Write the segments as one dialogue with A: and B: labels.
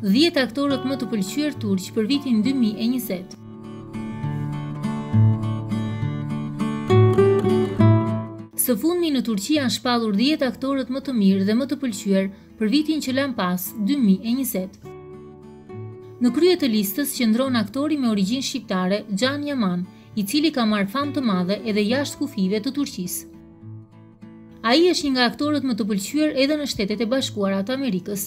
A: Dhjetë aktorët më të pëlqyer turq për vitin 2020. Së fundmi në Turqi janë shpallur 10 aktorët më të mirë dhe më të pëlqyer për vitin që lamë pas, 2020. Në krye të listës qëndron aktori me origjinë shqiptare, Xhan Jaman, i cili ka marrë famë të madhe edhe jashtë kufijve të Turqisë. Ai është një nga aktorët më të pëlqyer edhe në Shtetet e Bashkuara të Amerikës.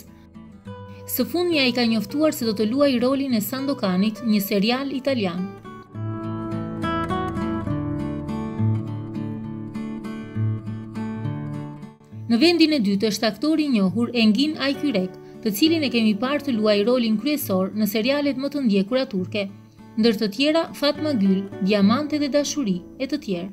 A: Së fundmi ai ka njoftuar se do të luajë rolin e Sandokanit, një serial italian. Në vendin e dytë është aktori i njohur Engin Ajkyrek, të cilin e kemi parë të luajë rolin kryesor në serialet më të ndjekura turke, ndër të tjera Fatmagyl, Diamante dhe Dashuri, e të tjerë.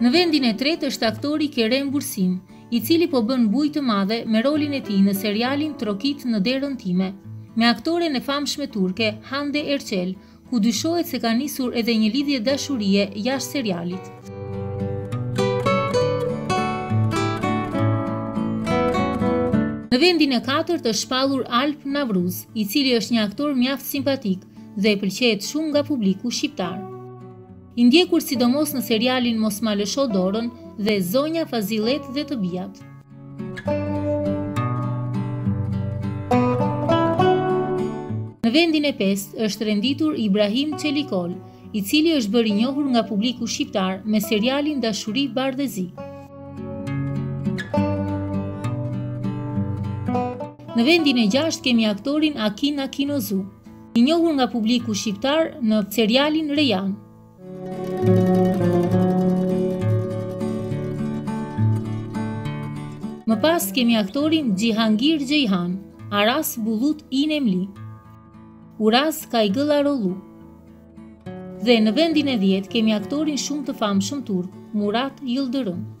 A: Në vendin e tretë është aktori Kerem Bursin, i cili po bën bujë të madhe me rolin e tij në serialin Trokit në derën time, me aktoren e famshme turke Hande Erçel, ku dyshohet se ka nisur edhe një lidhje dashurie jashtë serialit. Në vendin e katërt është shpallur Alp Navruz, i cili është një aktor mjaft simpatik dhe pëlqehet shumë nga publiku shqiptar. I ndjekur sidomos në serialin Mos Ma Lësho Dorën dhe Zonja Fazilet dhe të Bijat. Në vendin e pestë është renditur Ibrahim Çelikol, i cili është bërë i njohur nga publiku shqiptar me serialin Dashuri Bardhezi. Në vendin e gjashtë kemi aktorin Akin Akinozu, i njohur nga publiku shqiptar në serialin Rejan. Më pas kemi aktorin Xhihangir Xhejhan, Aras Bullut Inemli, Uraz Kajgëllarollu. Dhe në vendin e dhjetë kemi aktorin shumë të famshëm turk, Murat Jëlldërëm.